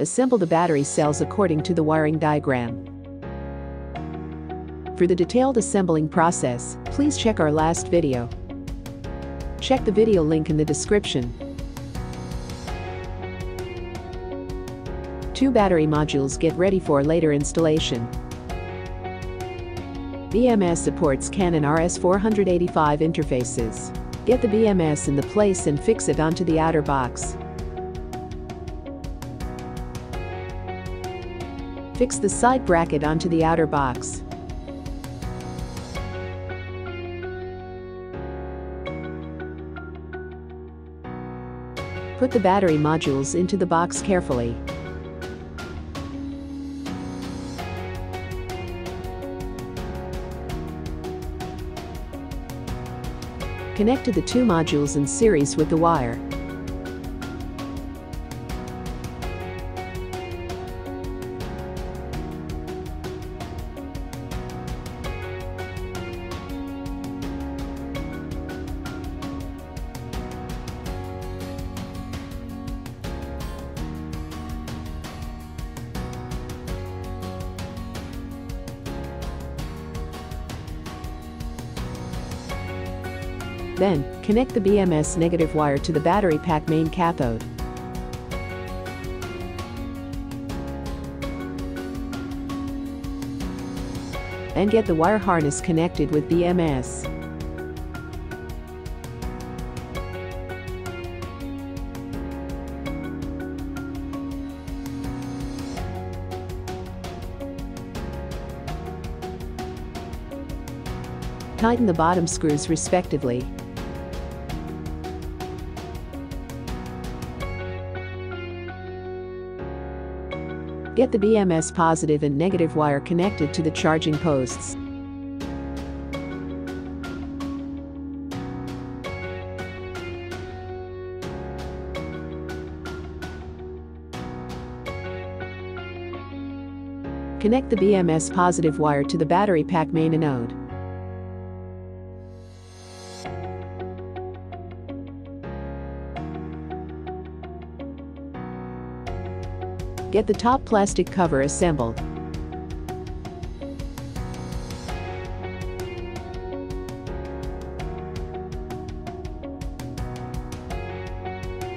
Assemble the battery cells according to the wiring diagram. For the detailed assembling process, please check our last video. Check the video link in the description. Two battery modules get ready for later installation. BMS supports Canon RS485 interfaces. Get the BMS in the place and fix it onto the outer box. Fix the side bracket onto the outer box. Put the battery modules into the box carefully. Connect to the two modules in series with the wire. Then, connect the BMS negative wire to the battery pack main cathode. And get the wire harness connected with BMS. Tighten the bottom screws respectively. Get the BMS positive and negative wire connected to the charging posts. Connect the BMS positive wire to the battery pack main anode. Get the top plastic cover assembled.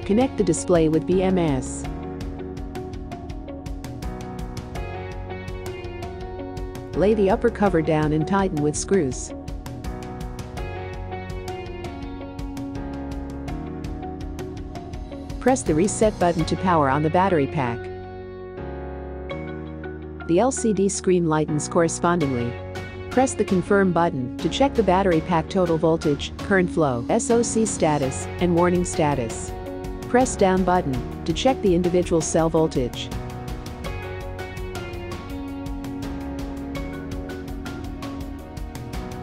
Connect the display with BMS. Lay the upper cover down and tighten with screws. Press the reset button to power on the battery pack the LCD screen lightens correspondingly. Press the confirm button to check the battery pack total voltage, current flow, SOC status, and warning status. Press down button to check the individual cell voltage.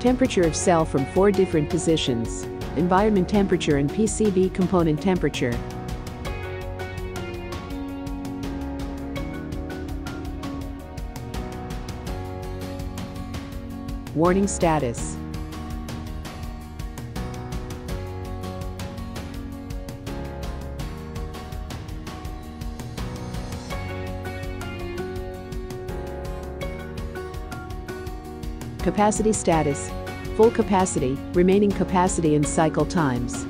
Temperature of cell from four different positions. Environment temperature and PCB component temperature. Warning status. Capacity status. Full capacity, remaining capacity and cycle times.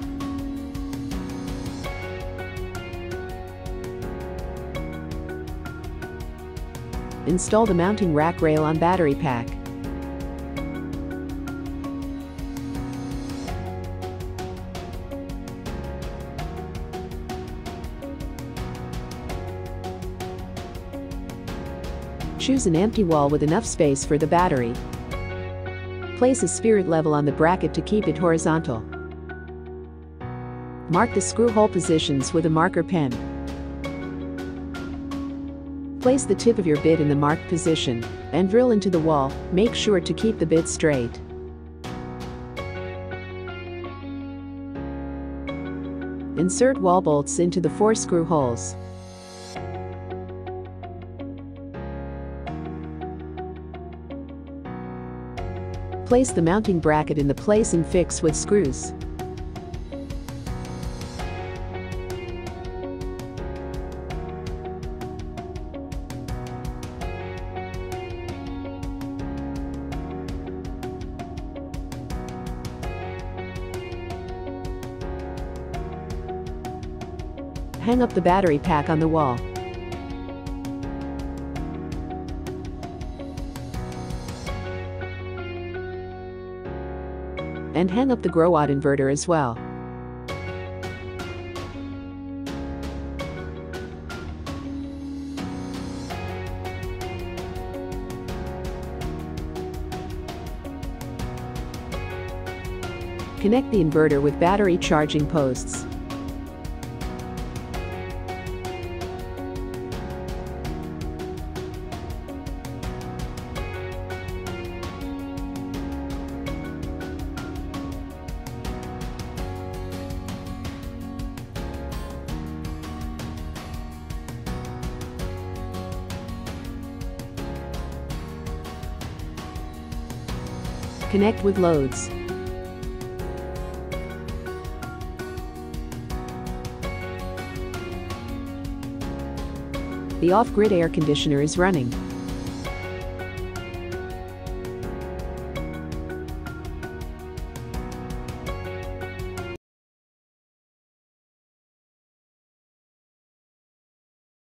Install the mounting rack rail on battery pack. Choose an empty wall with enough space for the battery. Place a spirit level on the bracket to keep it horizontal. Mark the screw hole positions with a marker pen. Place the tip of your bit in the marked position and drill into the wall, make sure to keep the bit straight. Insert wall bolts into the four screw holes. Place the mounting bracket in the place and fix with screws. Hang up the battery pack on the wall. And hang up the Growatt inverter as well. Connect the inverter with battery charging posts. Connect with loads. The off-grid air conditioner is running.